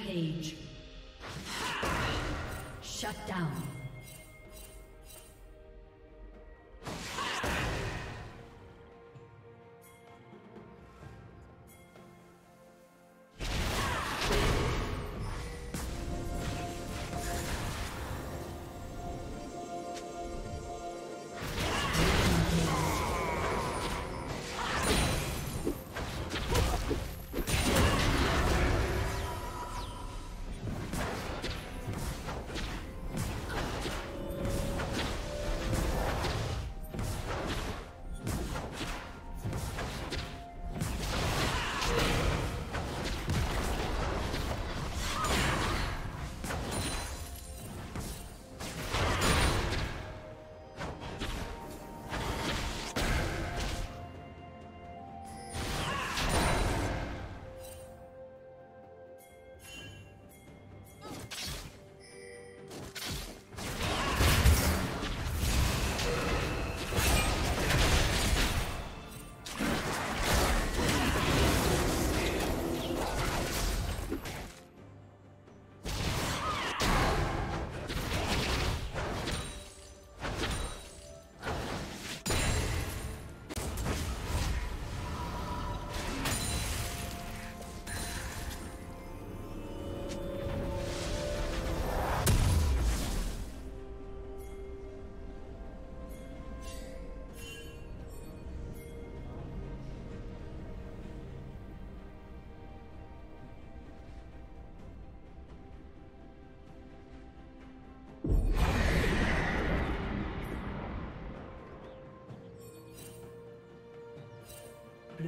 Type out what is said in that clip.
Rampage.